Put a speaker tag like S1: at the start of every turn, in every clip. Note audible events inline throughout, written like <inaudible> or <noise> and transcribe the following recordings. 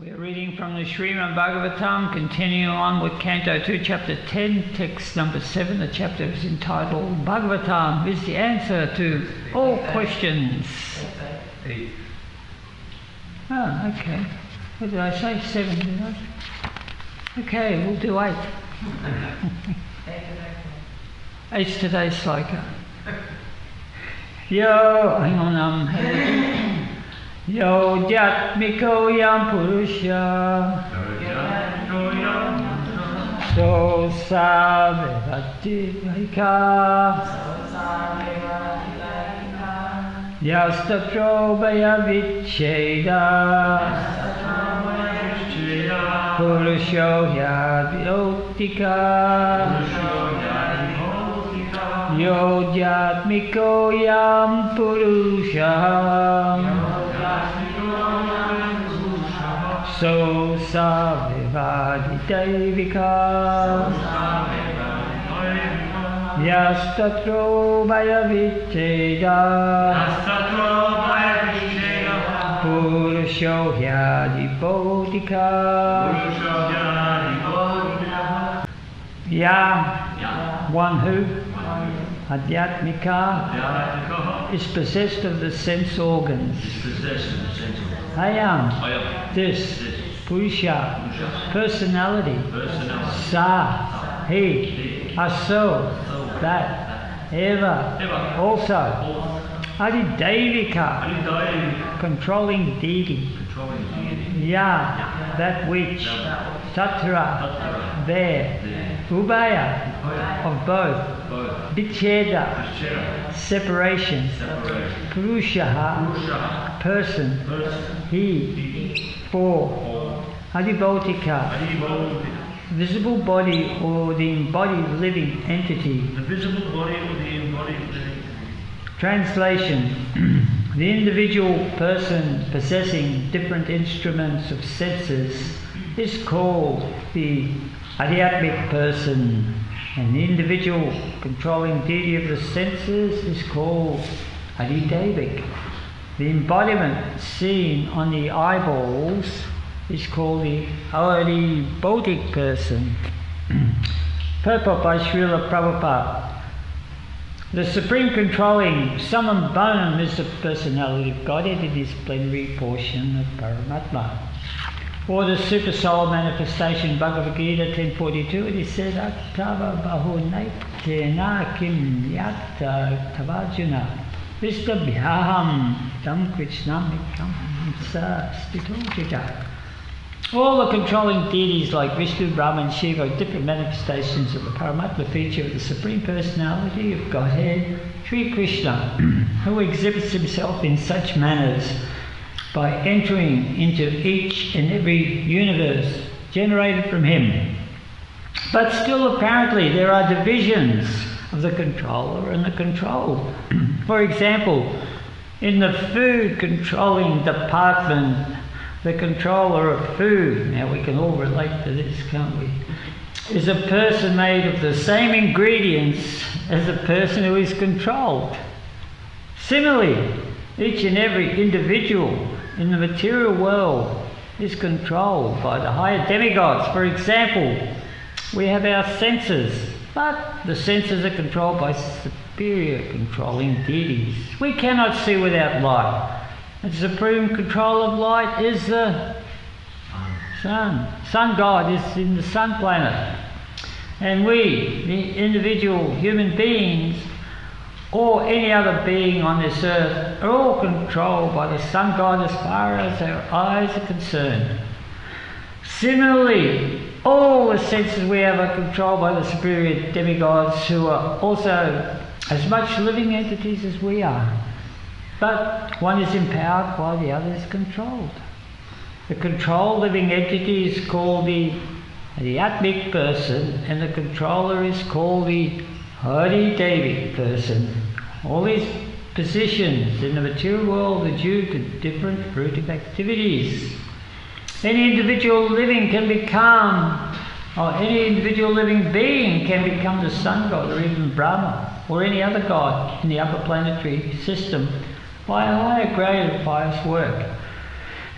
S1: We're reading from the Srimad Bhagavatam, continuing on with Canto 2, Chapter 10, text number 7. The chapter is entitled Bhagavatam is the answer to all questions. Oh, okay. What did I say? 7, did I? Okay, we'll do 8. Eight's today's sloka. Yo, hang on, um, Yo jatmiko yam purusha so savevati vaika yastatro bhaya vicheda purusho yadyotika yo jatmiko yam purusha so savivadi devika yastatro bhaya vicheda purusho hyadi bodhika. Ya one who? Adhyatmika. Is possessed of the sense organs ayam this purusha personality. Sa. He. Aso that. Eva. Also. Adidevika controlling deity. Ya. That which. Tatra there. Ubaya. Of both. Vicheda. Separation. Purushaha. Person he. For adibautika visible body or the embodied living entity.
S2: The visible body or the embodied living.
S1: Translation. <clears throat> The individual person possessing different instruments of senses is called the Adhyatmic person, and the individual controlling deity of the senses is called Adidevic. The embodiment seen on the eyeballs is called the Bodhic person. <clears throat> Purport by Srila Prabhupada. The supreme controlling summum bonum is the personality of Godhead in his plenary portion of Paramatma. Or the super soul manifestation, Bhagavad Gita 1042, it is said, Attava bahunaiktena kim yatta tavajuna vistabhyaham tam krishnamikam sa. All the controlling deities like Vishnu, Brahma, and Shiva are different manifestations of the Paramatma feature of the Supreme Personality of Godhead, Sri Krishna, <clears throat> who exhibits himself in such manners by entering into each and every universe generated from him. But still, apparently, there are divisions of the controller and the controlled. For example, in the food controlling department, the controller of food, now we can all relate to this, can't we? Is a person made of the same ingredients as the person who is controlled. Similarly, each and every individual in the material world is controlled by the higher demigods. For example, we have our senses, but the senses are controlled by superior controlling deities. We cannot see without light. The supreme control of light is the sun. Sun god is in the sun planet. And we, the individual human beings, or any other being on this earth, are all controlled by the sun god as far as our eyes are concerned. Similarly, all the senses we have are controlled by the superior demigods who are also as much living entities as we are. But one is empowered while the other is controlled. The controlled living entity is called the, the Atmic person, and the controller is called the Hari Devic person. All these positions in the material world are due to different fruitive activities. Any individual living can become, or any individual living being can become the sun god or even Brahma or any other god in the upper planetary system by a higher grade of pious work.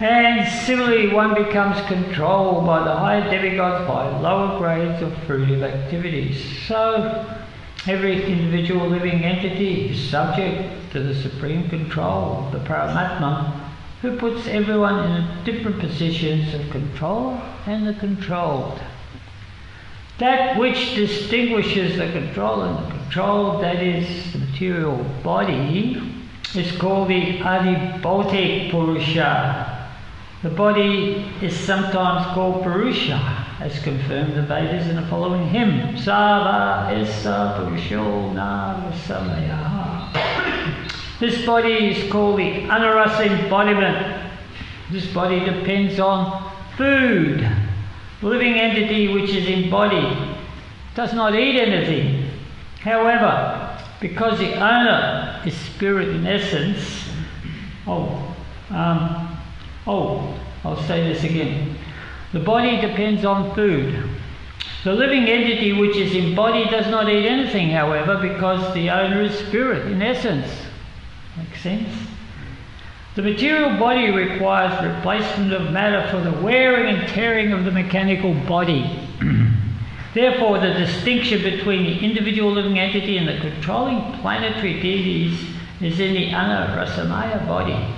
S1: And similarly, one becomes controlled by the higher demigods by lower grades of fruitive activities. So, every individual living entity is subject to the supreme control of the Paramatma, who puts everyone in different positions of control and the controlled. That which distinguishes the control and the controlled, that is the material body, is called the Adibhautik Purusha, the body is sometimes called Purusha, as confirmed the Vedas in the following hymn. Sava esa Purusho Nagasamaya. This body is called the Anurasa embodiment. This body depends on food. Living entity which is embodied does not eat anything. However, because the owner is spirit in essence, oh, um, Oh, I'll say this again. The body depends on food. The living entity which is embodied does not eat anything, however, because the owner is spirit in essence. Makes sense? The material body requires replacement of matter for the wearing and tearing of the mechanical body. <clears throat> Therefore, the distinction between the individual living entity and the controlling planetary deities is in the Anurasamaya body.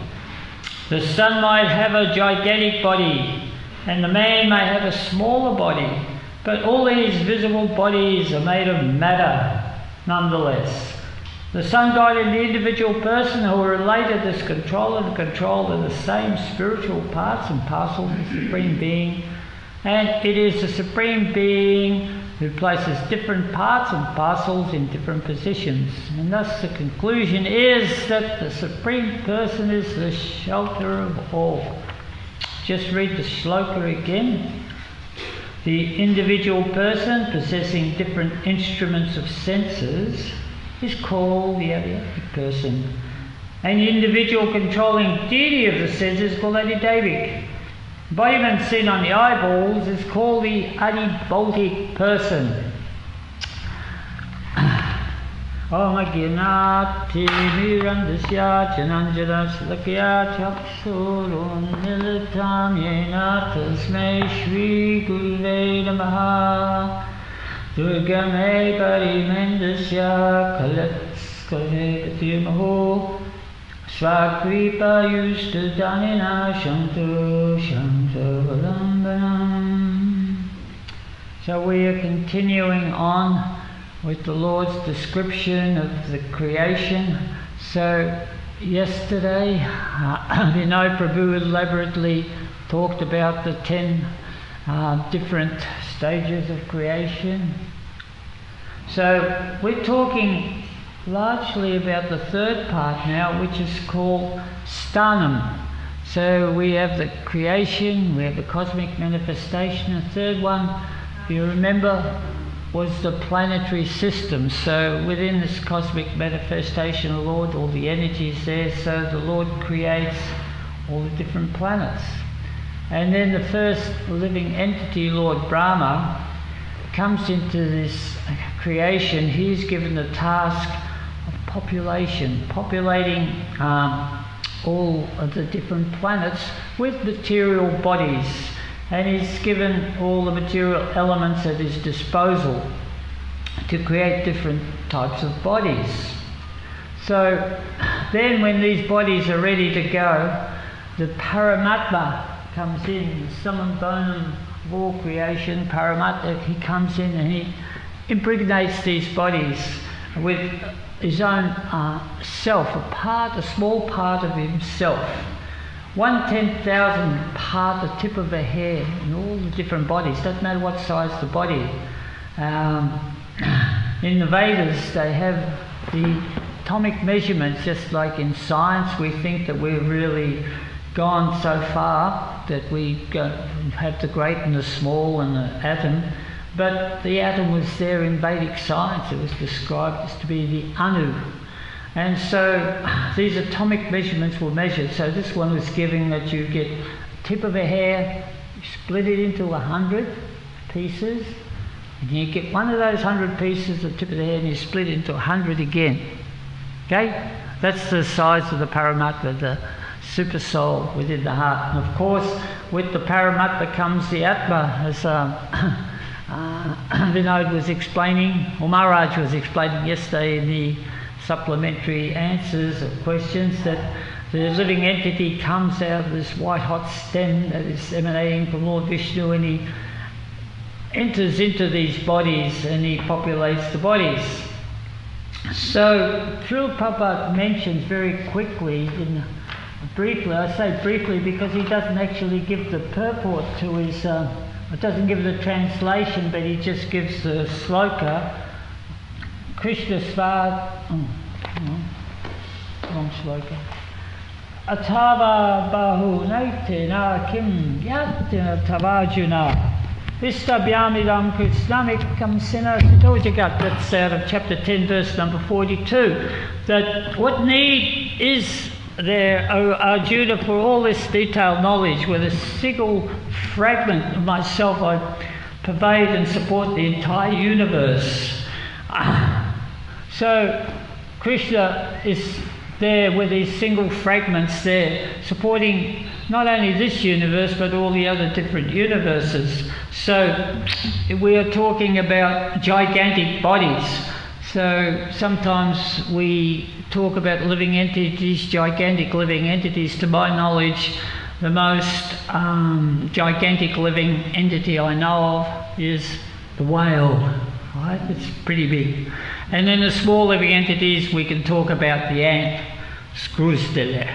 S1: The sun might have a gigantic body, and the man may have a smaller body, but all these visible bodies are made of matter nonetheless. The sun god and the individual person who are related as control and control are the same spiritual parts and parcels of the Supreme Being, and it is the Supreme Being who places different parts and parcels in different positions. And thus the conclusion is that the Supreme Person is the shelter of all. Just read the shloka again. The individual person possessing different instruments of senses is called the Adhyatmic person. And the individual controlling deity of the senses is called Adhidevik. Embodiment seen on the eyeballs is called the Adibhautik person. Mirandasya Yena Tasmai Shri Guruve Namaha So we are continuing on with the Lord's description of the creation. So yesterday, uh, <coughs> Vinod Prabhu elaborately talked about the ten uh, different stages of creation. So we're talking largely about the third part now, which is called Sthanam. So we have the creation, we have the cosmic manifestation. The third one, if you remember, was the planetary system. So within this cosmic manifestation, the Lord, all the energies there, so the Lord creates all the different planets. And then the first living entity, Lord Brahma, comes into this creation. He's given the task of population, populating um, all of the different planets with material bodies. And he's given all the material elements at his disposal to create different types of bodies. So then, when these bodies are ready to go, the Paramatma comes in, summum bonum all creation, Paramatma, he comes in and he impregnates these bodies with his own uh, self, a part, a small part of himself. One ten thousand part, the tip of a hair in all the different bodies, doesn't matter what size the body. Um, <clears throat> in the Vedas, they have the atomic measurements, just like in science, we think that we're really gone so far that we have the great and the small and the atom. But the atom was there in Vedic science. It was described as to be the Anu. And so <sighs> these atomic measurements were measured. So this one was giving that you get tip of a hair, split it into a hundred pieces, and you get one of those hundred pieces, the tip of the hair, and you split it into a hundred again. Okay? That's the size of the Paramatma, the super soul within the heart. And of course, with the Paramatma comes the Atma, as um, uh, <coughs> <coughs> Vinod was explaining, or Maharaj was explaining yesterday in the supplementary answers of questions that the living entity comes out of this white hot stem that is emanating from Lord Vishnu and he enters into these bodies and he populates the bodies. So, Srila Prabhupada mentions very quickly, in, briefly, I say briefly because he doesn't actually give the purport to his, uh, it doesn't give the translation, but he just gives the sloka. Krishna Svad, oh, oh, wrong sloka. Atava bahu naitena kim yatina tavajuna. Vistabhyamidam Krishnamikam Sinasitojagat. That's out of chapter 10, verse number 42. That what need is there, O Arjuna, for all this detailed knowledge, with a single fragment of myself I pervade and support the entire universe. So Krishna is there with these single fragments there, supporting not only this universe but all the other different universes. So we are talking about gigantic bodies. So sometimes we talk about living entities, gigantic living entities. To my knowledge, the most um, gigantic living entity I know of is the whale. Right? It's pretty big. And then the small living entities, we can talk about the ant, Screwstella.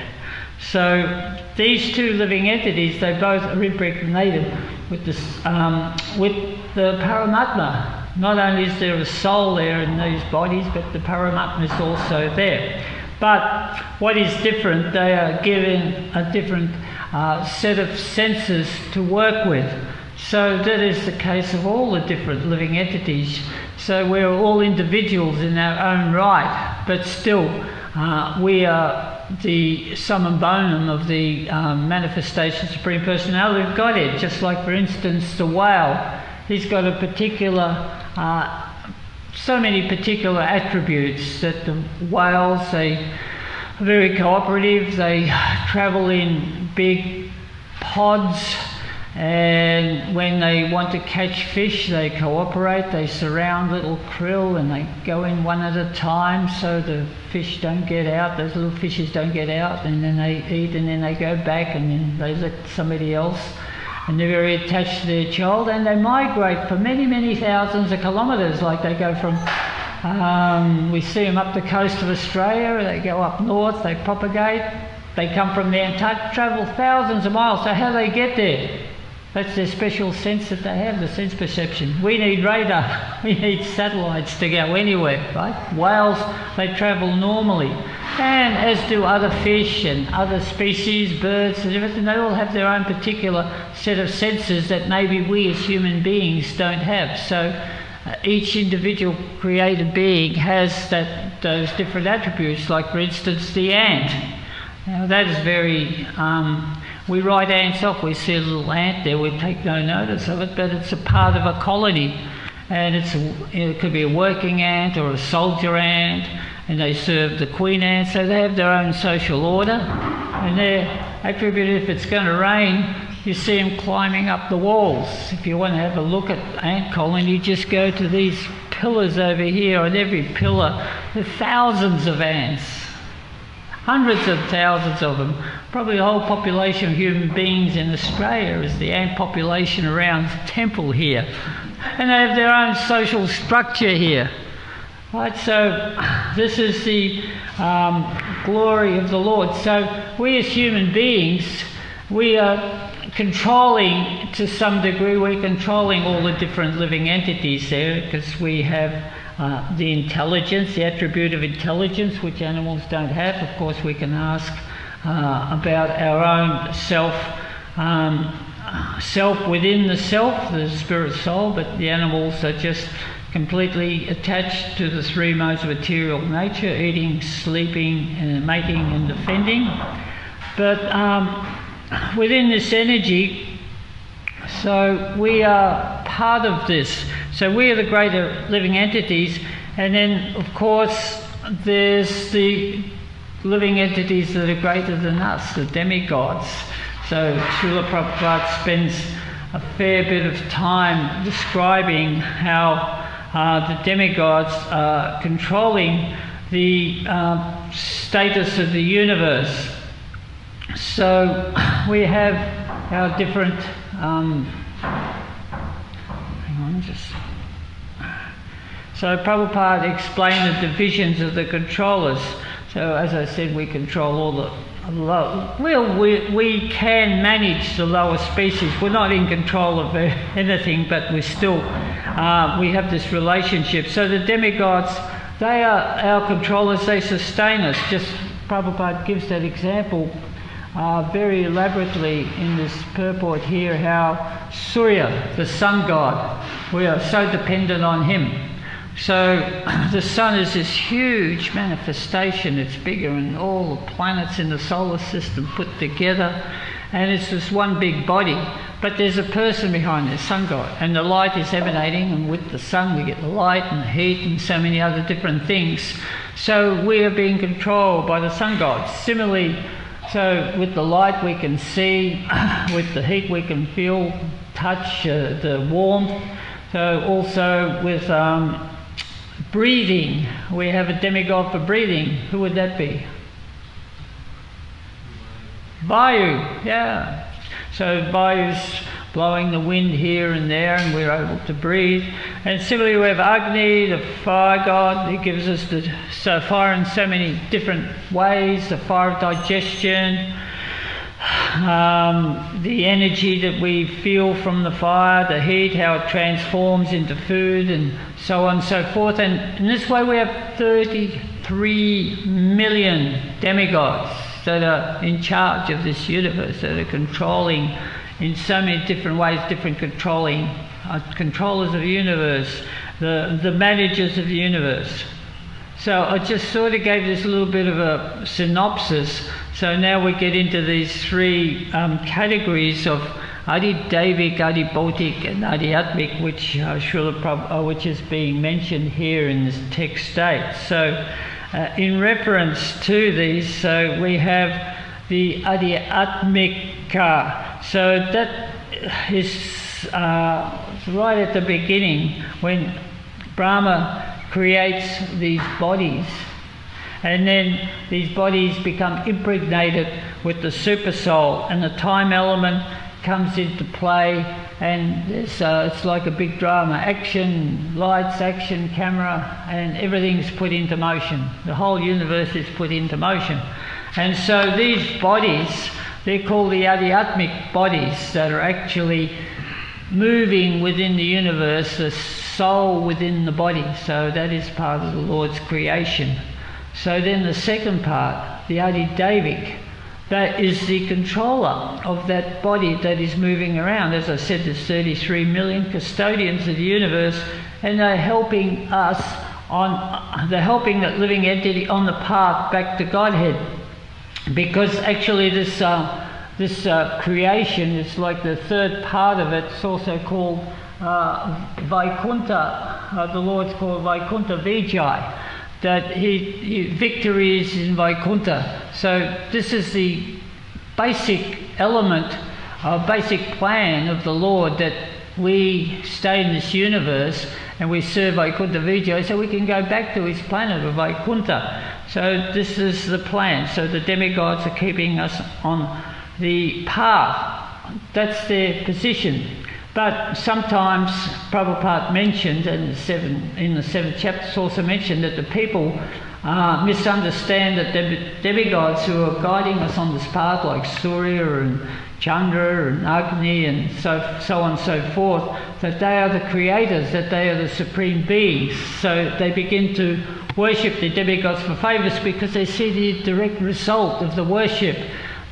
S1: So these two living entities, they both are impregnated with, this, um, with the Paramatma. Not only is there a soul there in these bodies, but the Paramatma is also there. But what is different, they are given a different uh, set of senses to work with. So that is the case of all the different living entities. So we're all individuals in our own right, but still uh, we are the summum bonum of the um, manifestation supreme personality of Godhead. Just like, for instance, the whale, he's got a particular, uh, so many particular attributes that the whales they are very cooperative. They travel in big pods. And when they want to catch fish, they cooperate. They surround little krill and they go in one at a time so the fish don't get out. Those little fishes don't get out, and then they eat, and then they go back, and then they let somebody else. And they're very attached to their child, and they migrate for many, many thousands of kilometres. Like they go from, um, we see them up the coast of Australia. They go up north. They propagate. They come from the Antarctic, travel thousands of miles. So how do they get there? That's their special sense that they have, the sense perception. We need radar, <laughs> we need satellites to go anywhere, right? Whales, they travel normally. And as do other fish and other species, birds and everything, they all have their own particular set of senses that maybe we as human beings don't have. So uh, each individual created being has that, those different attributes, like for instance the ant. Now that is very um, we write ants off. We see a little ant there, we take no notice of it, but it's a part of a colony. And it's a, it could be a working ant or a soldier ant, and they serve the queen ant, so they have their own social order. And their attribute, if it's going to rain, you see them climbing up the walls. If you want to have a look at ant colony, you just go to these pillars over here. On every pillar, there are thousands of ants hundreds of thousands of them. Probably the whole population of human beings in Australia is the ant population around temple here. And they have their own social structure here. Right, so this is the um, glory of the Lord. So we as human beings, we are controlling to some degree, we're controlling all the different living entities there because we have uh, the intelligence, the attribute of intelligence, which animals don't have. Of course, we can ask uh, about our own self, um, self within the self, the spirit soul, but the animals are just completely attached to the three modes of material nature eating, sleeping, and mating and defending. But um, within this energy, so we are part of this. So we are the greater living entities, and then of course there's the living entities that are greater than us, the demigods. So Srila Prabhupada spends a fair bit of time describing how uh, the demigods are controlling the uh, status of the universe. So <coughs> we have our different. Um, hang on, just. So Prabhupada explained the divisions of the controllers. So as I said, we control all the low. Well, we, we can manage the lower species. We're not in control of anything, but we still uh, we have this relationship. So the demigods, they are our controllers. They sustain us. Just Prabhupada gives that example uh, very elaborately in this purport here. How Surya, the sun god, we are so dependent on him. So <clears throat> the sun is this huge manifestation. It's bigger than all the planets in the solar system put together, and it's this one big body. But there's a person behind the sun god, and the light is emanating, and with the sun we get the light and the heat and so many other different things. So we are being controlled by the sun god. Similarly, so with the light we can see, <clears throat> with the heat we can feel, touch, uh, the warmth. So also with um, Breathing. We have a demigod for breathing. Who would that be? Vayu. Yeah. So Vayu's blowing the wind here and there, and we're able to breathe. And similarly, we have Agni, the fire god. He gives us the so fire in so many different ways. The fire of digestion um, the energy that we feel from the fire, the heat, how it transforms into food, and so on and so forth. And in this way, we have 33 million demigods that are in charge of this universe, that are controlling in so many different ways, different controlling uh, controllers of the universe, the, the managers of the universe. So I just sort of gave this little bit of a synopsis so now we get into these three um, categories of Adi Devik, Adi Bautik, and Adhyatmik, which, uh, Prab- uh, which is being mentioned here in this text state. So, uh, in reference to these, so we have the Adhyatmika. So that is uh, right at the beginning when Brahma creates these bodies and then these bodies become impregnated with the super soul, and the time element comes into play, and it's, uh, it's like a big drama action, lights, action, camera, and everything's put into motion. The whole universe is put into motion. And so these bodies, they're called the adhyatmic bodies that are actually moving within the universe, the soul within the body. So that is part of the Lord's creation. So then the second part, the Adi Devik, that is the controller of that body that is moving around. As I said, there's 33 million custodians of the universe, and they're helping us on, they're helping that living entity on the path back to Godhead. Because actually, this, uh, this uh, creation is like the third part of it. It's also called uh, Vaikuntha. Uh, the Lord's called Vaikuntha Vijay that he, he, victory is in Vaikuntha. So this is the basic element, uh, basic plan of the Lord that we stay in this universe and we serve Vaikuntha Vijaya so we can go back to his planet of Vaikuntha. So this is the plan. So the demigods are keeping us on the path. That's their position. But sometimes Prabhupada mentioned, and seven, in the seventh chapter, it's also mentioned that the people uh, misunderstand that the demigods who are guiding us on this path, like Surya and Chandra and Agni and so, so on and so forth, that they are the creators, that they are the supreme beings. So they begin to worship the demigods for favours because they see the direct result of the worship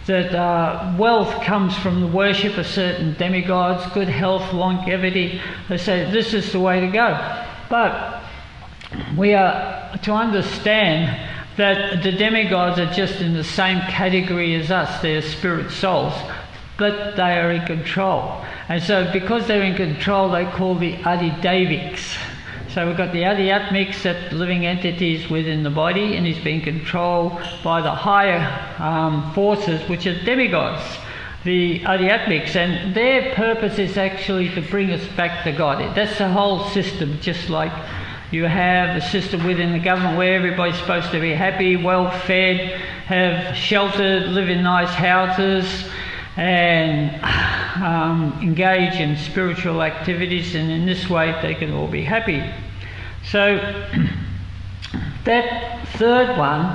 S1: that uh, wealth comes from the worship of certain demigods, good health, longevity. They say this is the way to go. But we are to understand that the demigods are just in the same category as us, they are spirit souls, but they are in control. And so, because they're in control, they call the Adi Deviks. So we've got the Adhyatmics, that living entities within the body, and he's being controlled by the higher um, forces, which are demigods, the Adhyatmics, and their purpose is actually to bring us back to God. That's the whole system, just like you have a system within the government where everybody's supposed to be happy, well fed, have shelter, live in nice houses, and um, engage in spiritual activities, and in this way they can all be happy. So, <clears throat> that third one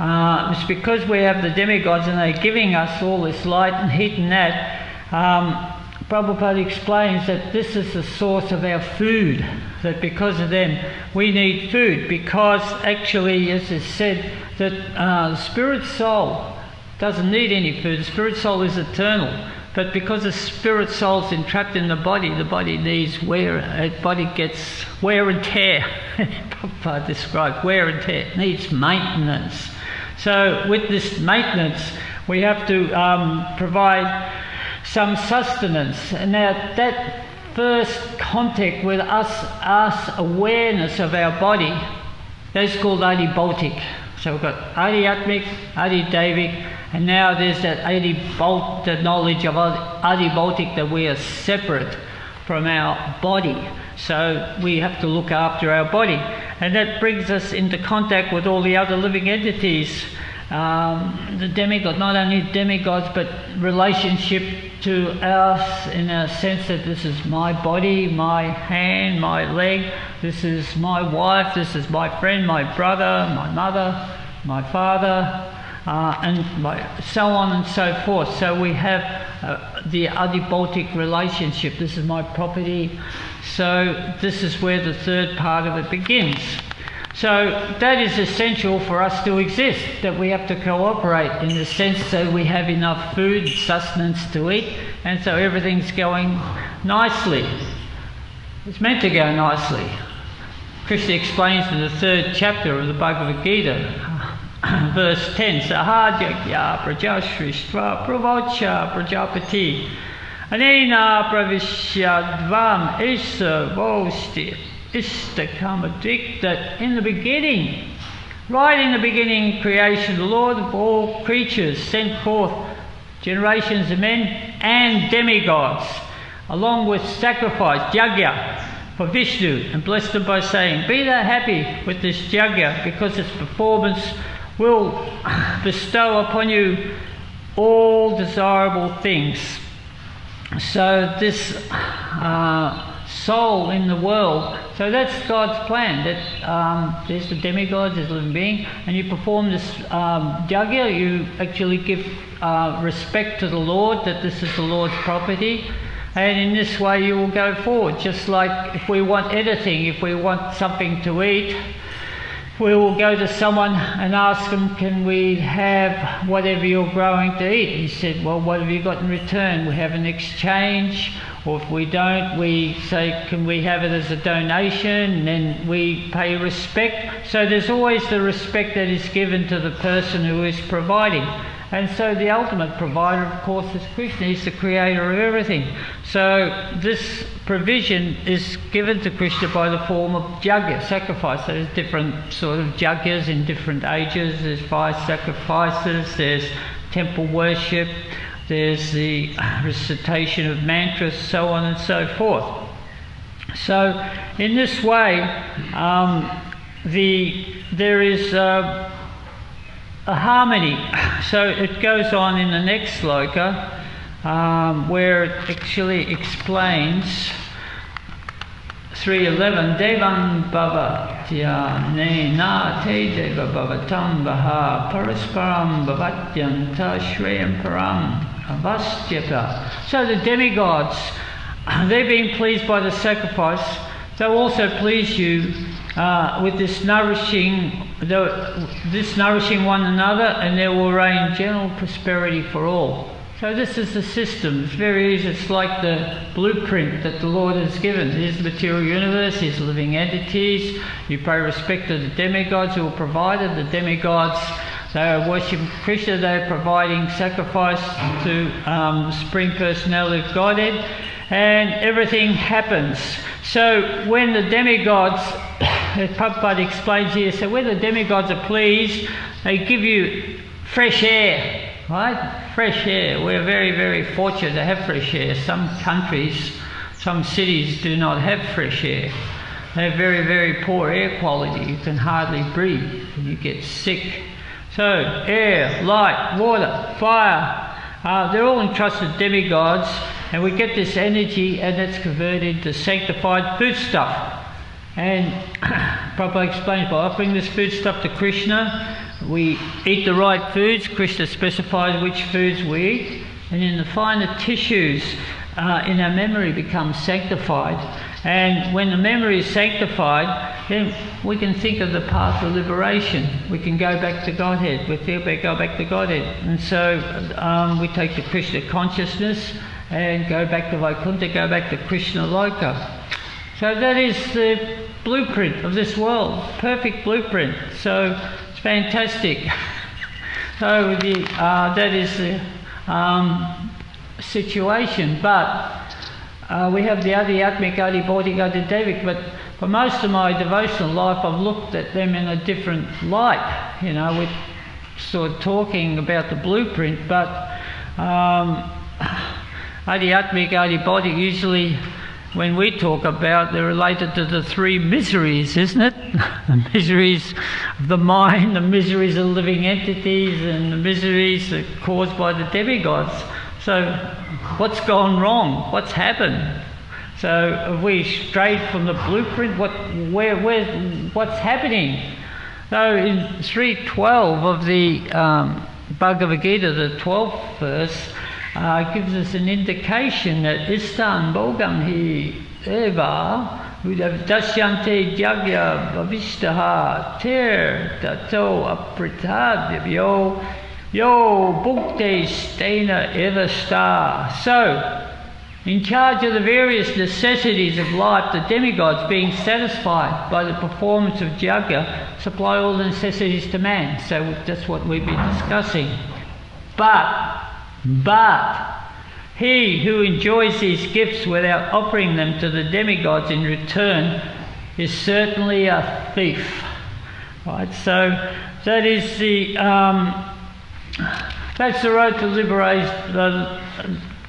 S1: uh, is because we have the demigods and they're giving us all this light and heat and that. Um, Prabhupada explains that this is the source of our food, that because of them we need food, because actually, as is said, that uh, the spirit soul doesn't need any food. The spirit soul is eternal. But because the spirit soul is entrapped in the body, the body needs wear. The body gets wear and tear. <laughs> Prabhupada described wear and tear. Needs maintenance. So with this maintenance, we have to um, provide some sustenance. Now that first contact with us, us awareness of our body, that's called adibautic. So we've got adhyatmic, adidevic, and now there's that adibautic, the knowledge of adibautic that we are separate from our body. So we have to look after our body. And that brings us into contact with all the other living entities. Um, the demigod, not only demigods, but relationship to us in a sense that this is my body, my hand, my leg, this is my wife, this is my friend, my brother, my mother, my father, uh, and so on and so forth. So we have uh, the adibautic relationship. This is my property. So this is where the third part of it begins. So that is essential for us to exist, that we have to cooperate in the sense that we have enough food, sustenance to eat, and so everything's going nicely. It's meant to go nicely. Krishna explains in the third chapter of the Bhagavad Gita, <clears throat> verse 10, Sahajagya Prajashrishtva Pravacha Prajapati. Anena Pravishyadvam Isa Vosti Istakamadrik that in the beginning, right in the beginning creation, the Lord of all creatures sent forth generations of men and demigods, along with sacrifice, yajna, for Vishnu, and blessed them by saying, Be thou happy with this yajna, because its performance will bestow upon you all desirable things. So this uh, soul in the world. So that's God's plan. That um, there's the demigods, there's a living being, and you perform this um, yajna. You actually give uh, respect to the Lord. That this is the Lord's property. And in this way, you will go forward. Just like if we want anything, if we want something to eat, we will go to someone and ask them, Can we have whatever you're growing to eat? He said, Well, what have you got in return? We have an exchange, or if we don't, we say, Can we have it as a donation? And then we pay respect. So there's always the respect that is given to the person who is providing. And so the ultimate provider, of course, is Krishna. He's the creator of everything. So this provision is given to Krishna by the form of yajna, sacrifice. There's different sort of yajnas in different ages. There's fire sacrifices, there's temple worship, there's the recitation of mantras, so on and so forth. So in this way, um, the, there is... Uh, a harmony. So it goes on in the next sloka um, where it actually explains 311 Devam Bhavatya Na Te Deva Bhavatam Baha Parasparam Bhavatyanta Shreyam Param Avastyata. So the demigods, they've been pleased by the sacrifice, they'll also please you uh, with this nourishing, this nourishing one another, and there will reign general prosperity for all. So this is the system. It's very easy. It's like the blueprint that the Lord has given. Here's the material universe. Here's living entities. You pay respect to the demigods who are provided. The demigods So worshiping Krishna, they're providing sacrifice to um, Supreme Personality of Godhead, and everything happens. So when the demigods, <coughs> as Prabhupada explains here, so when the demigods are pleased, they give you fresh air, right? Fresh air. We're very, very fortunate to have fresh air. Some countries, some cities do not have fresh air. They have very, very poor air quality. You can hardly breathe you get sick. So, air, light, water, fire, uh, they're all entrusted demigods, and we get this energy and it's converted to sanctified foodstuff. And <coughs> Prabhupada explains by offering this foodstuff to Krishna, we eat the right foods. Krishna specifies which foods we eat, and in the finer tissues uh, in our memory become sanctified. And when the memory is sanctified, then we can think of the path of liberation. We can go back to Godhead. We feel back, go back to Godhead. And so um, we take the Krishna consciousness and go back to Vaikuntha, go back to Krishna Loka. So that is the blueprint of this world, perfect blueprint. So it's fantastic. <laughs> so the, uh, that is the um, situation. But uh, we have the Adi Atmic, Adi Adhyatmic, Adhibautic, Adhidevic, but for most of my devotional life, I've looked at them in a different light. You know, we're sort of talking about the blueprint, but um, <sighs> Adhyatmic, Adhibautic, usually when we talk about, they're related to the three miseries, isn't it? <laughs> the miseries of the mind, the miseries of living entities, and the miseries caused by the demigods. So, what's gone wrong? What's happened? So, have we strayed from the blueprint? What, where, where, what's happening? So, in 3.12 of the um, Bhagavad Gita, the 12th verse, uh, gives us an indication that Istan Bogam hi eva dasyante jagya bhavishtaha ter tato apritad yo yo bhukte stena evasta. So, in charge of the various necessities of life, the demigods, being satisfied by the performance of Jagya, supply all the necessities to man. So that's what we've been discussing. But but he who enjoys these gifts without offering them to the demigods in return is certainly a thief. Right, so that is the um, that's the road to liberation. Uh,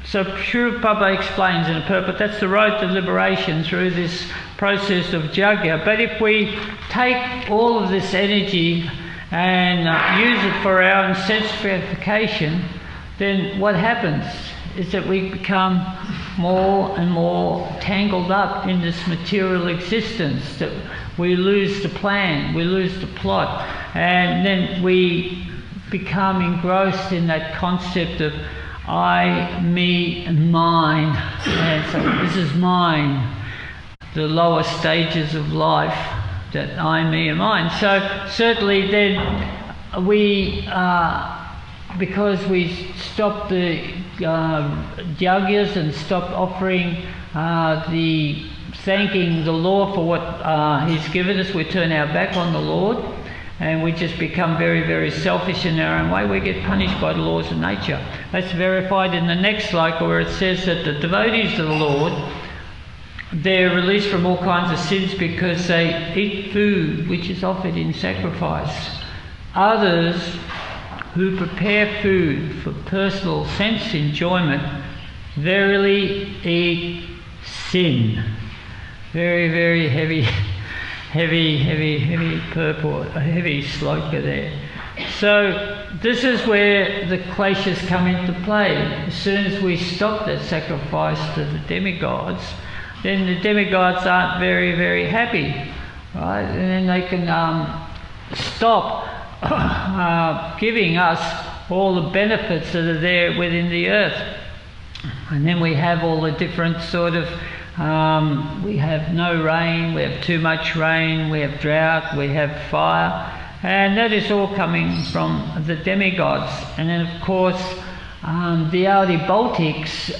S1: so Prabhupada explains in a purport that's the road to liberation through this process of jagya. But if we take all of this energy and uh, use it for our own sense gratification, then what happens is that we become more and more tangled up in this material existence, that we lose the plan, we lose the plot, and then we become engrossed in that concept of I, me, and mine. And so this is mine, the lower stages of life, that I, me, and mine. So certainly then we. Uh, because we stopped the uh, jagyas and stopped offering uh, the thanking the Lord for what uh, He's given us, we turn our back on the Lord and we just become very, very selfish in our own way. We get punished by the laws of nature. That's verified in the next slide where it says that the devotees of the Lord they're released from all kinds of sins because they eat food which is offered in sacrifice. Others who prepare food for personal sense enjoyment verily eat sin. Very, very heavy, <laughs> heavy, heavy, heavy purport, a heavy sloka there. So this is where the kleshas come into play. As soon as we stop that sacrifice to the demigods, then the demigods aren't very, very happy, right? And then they can um, stop <coughs> uh, giving us all the benefits that are there within the earth. And then we have all the different sort of, um, we have no rain, we have too much rain, we have drought, we have fire, and that is all coming from the demigods. And then, of course, um, the Baltics,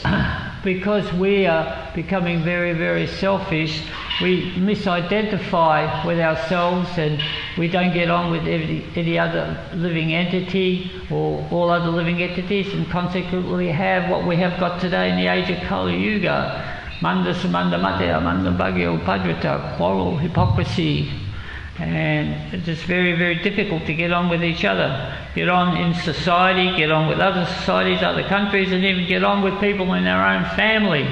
S1: <coughs> because we are becoming very, very selfish, we misidentify with ourselves and we don't get on with any, any other living entity or all other living entities and consequently have what we have got today in the age of Kali Yuga. Manda Samanda Matya, Manda Bhagyo Padrata, quarrel, hypocrisy, and it's just very, very difficult to get on with each other. Get on in society, get on with other societies, other countries, and even get on with people in our own family.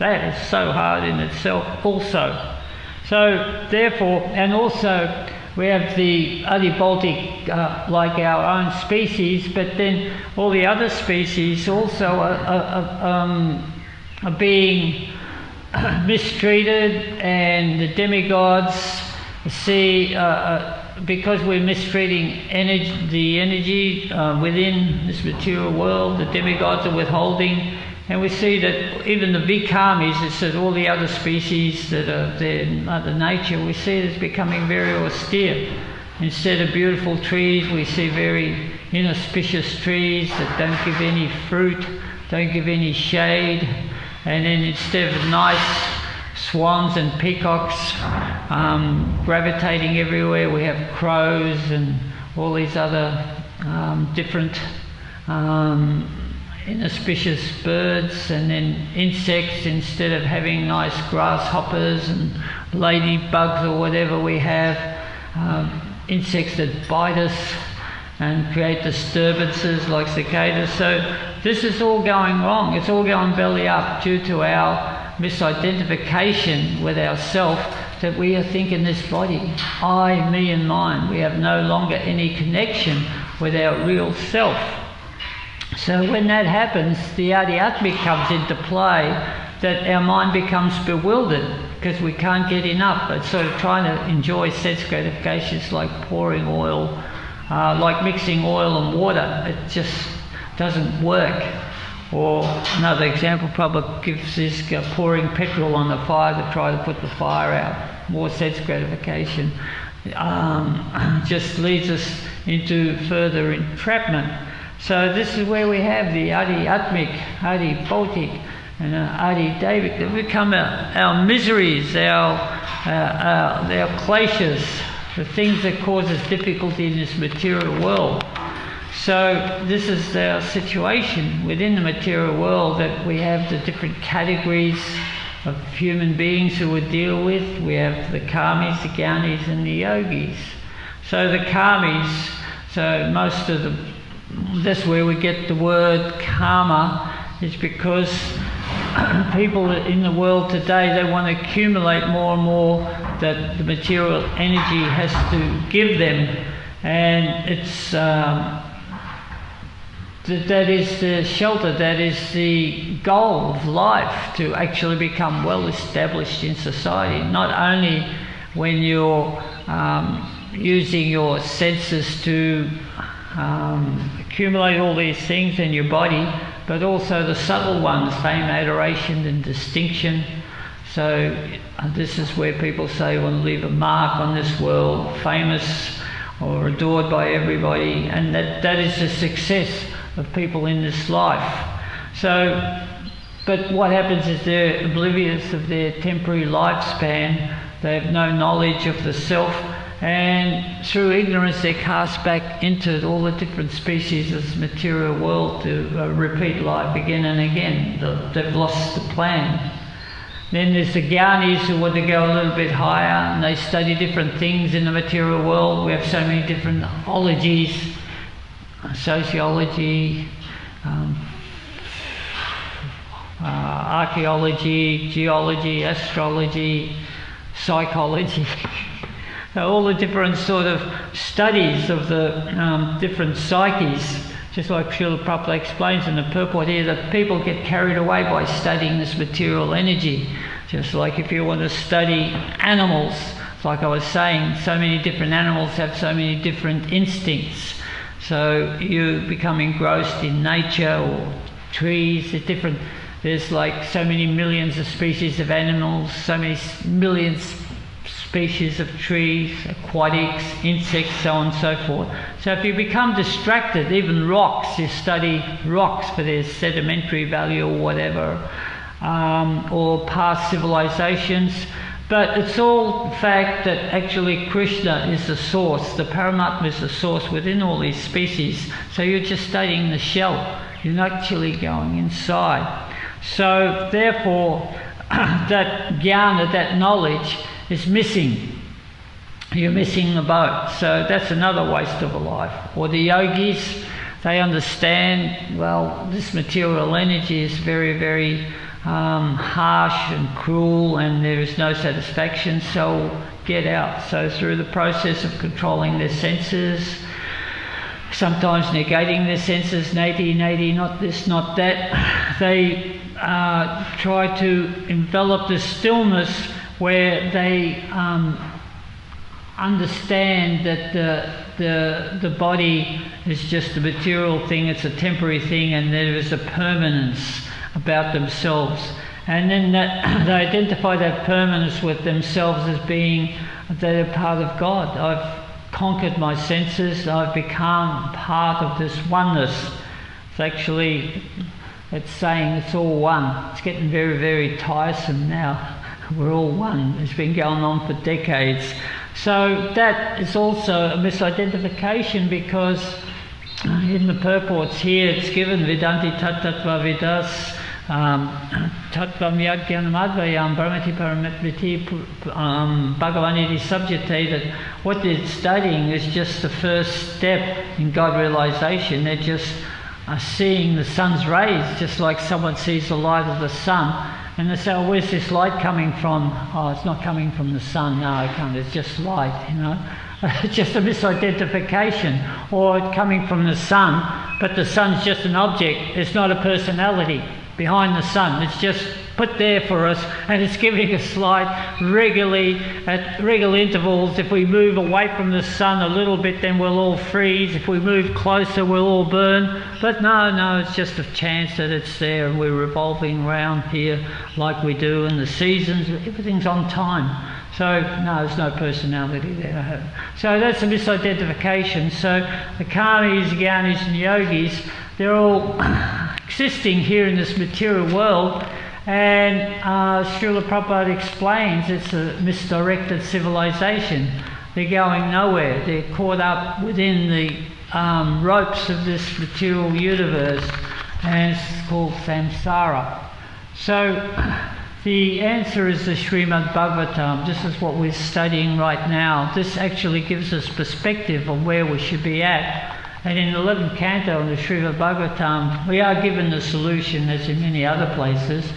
S1: That is so hard in itself, also. So, therefore, and also, we have the Adibautic, uh, like our own species, but then all the other species also are, are, um, are being <coughs> mistreated, and the demigods see, uh, uh, because we're mistreating energy, the energy uh, within this material world, the demigods are withholding. And we see that even the big karmis, that all the other species that are there in Mother Nature, we see it's becoming very austere. Instead of beautiful trees, we see very inauspicious trees that don't give any fruit, don't give any shade. And then instead of nice swans and peacocks um, gravitating everywhere. We have crows and all these other um, different um, inauspicious birds, and then insects instead of having nice grasshoppers and ladybugs or whatever we have. Um, insects that bite us and create disturbances like cicadas. So this is all going wrong. It's all going belly up due to our misidentification with ourself that we are thinking this body, I, me, and mine. We have no longer any connection with our real self. So when that happens, the adhyatmic comes into play that our mind becomes bewildered because we can't get enough. It's sort of trying to enjoy sense gratifications like pouring oil, uh, like mixing oil and water. It just doesn't work. Or another example Prabhupada gives is pouring petrol on the fire to try to put the fire out. More sense gratification. Um, <clears throat> just leads us into further entrapment. So this is where we have the Adhyatmic, Adi Baltic, and uh, Adidaivic. They become our, our miseries, our, uh, our, our kleshas, the things that cause us difficulty in this material world. So this is our situation within the material world that we have the different categories of human beings who we deal with. We have the karmis, the gyanis, and the yogis. So the karmis, so most of the, that's where we get the word karma, is because people in the world today they want to accumulate more and more that the material energy has to give them, and it's. Um, that, that is the shelter, that is the goal of life to actually become well established in society. Not only when you're um, using your senses to um, accumulate all these things in your body, but also the subtle ones fame, adoration, and distinction. So, uh, this is where people say, want to leave a mark on this world, famous or adored by everybody, and that, that is the success of people in this life. So, but what happens is they're oblivious of their temporary lifespan, they have no knowledge of the self, and through ignorance they're cast back into all the different species of the material world to uh, repeat life again and again. They've lost the plan. Then there's the Gyanis who want to go a little bit higher and they study different things in the material world. We have so many different ologies sociology, um, uh, archaeology, geology, astrology, <laughs> psychology. All the different sort of studies of the um, different psyches, just like Srila Prabhupada explains in the purport here, that people get carried away by studying this material energy. Just like if you want to study animals, like I was saying, so many different animals have so many different instincts. So you become engrossed in nature or trees. There's different. There's like so many millions of species of animals, so many millions species of trees, aquatics, insects, so on and so forth. So if you become distracted, even rocks, you study rocks for their sedimentary value or whatever, um, or past civilizations, But it's all fact that actually Krishna is the source, the Paramatma is the source within all these species. So you're just studying the shell, you're not actually going inside. So therefore, <clears throat> that jnana, that knowledge, is missing. You're missing the boat. So that's another waste of a life. Or the yogis, they understand, well, this material energy is very, very um, harsh and cruel and there is no satisfaction, so get out. So, through the process of controlling their senses, sometimes negating their senses, neti, neti, not this, not that, they uh, try to envelop the stillness where they um, understand that the, the, the body is just a material thing, it's a temporary thing, and there is a permanence about themselves. And then that, <clears throat> they identify that permanence with themselves as being they're part of God. I've conquered my senses, I've become part of this oneness. It's actually, it's saying it's all one. It's getting very, very tiresome now. We're all one. It's been going on for decades. So that is also a misidentification because uh, in the purports here it's given Vadanti Tattva Vidas Tattvam Yajnanamadvayam Subjecte that what they're studying is just the first step in God realization. They're just uh, seeing the sun's rays, just like someone sees the light of the sun. And they say, oh, where's this light coming from? Oh, it's not coming from the sun. No, it. It's just light, you know. It's <laughs> just a misidentification. Or coming from the sun, but the sun's just an object. It's not a personality behind the sun. It's just put there for us and it's giving us light regularly at regular intervals. If we move away from the sun a little bit, then we'll all freeze. If we move closer, we'll all burn. But no, no, it's just a chance that it's there and we're revolving around here like we do in the seasons. Everything's on time. So, no, there's no personality there. So that's a misidentification. So the Karmis, Gyanis, and Yogis, they're all <coughs> existing here in this material world. And uh, Srila Prabhupada explains it's a misdirected civilization. They're going nowhere. They're caught up within the um, ropes of this material universe, and it's called samsara. So <clears throat> the answer is the Srimad Bhagavatam. This is what we're studying right now. This actually gives us perspective on where we should be at and in the 11th canto in the Srimad Bhagavatam, we are given the solution, as in many other places.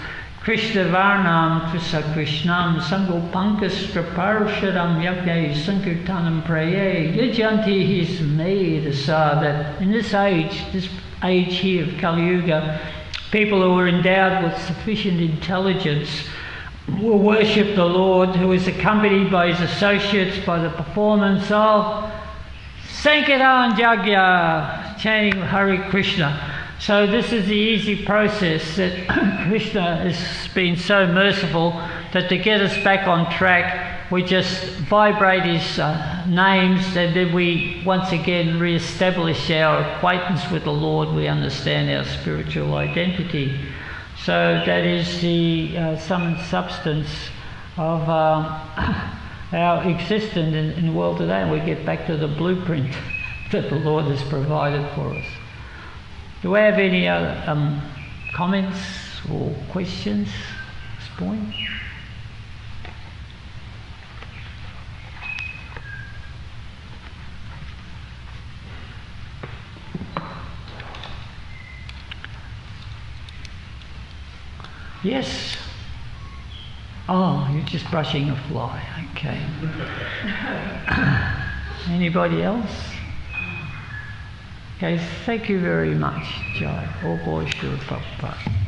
S1: Krishna Varnam Krishna Krishnam Sangopangastra Parasharam Yagya Sankirtanam Praye Yajanti He's made saw that in this age, this age here of Kali Yuga, people who are endowed with sufficient intelligence will worship the Lord who is accompanied by his associates by the performance of Sankirtan Jagya, chanting Hare Krishna. So this is the easy process that <clears throat> Krishna has been so merciful that to get us back on track, we just vibrate his uh, names and then we once again re-establish our acquaintance with the Lord. We understand our spiritual identity. So that is the uh, sum and substance of. Uh, <clears throat> our existence in, in the world today, we get back to the blueprint <laughs> that the Lord has provided for us. Do we have any other um, comments or questions at this point? Yes. Oh, you're just brushing a fly. Okay. <coughs> Anybody else? Okay, thank you very much, Jai. Oh boy, sure, Prabhupada.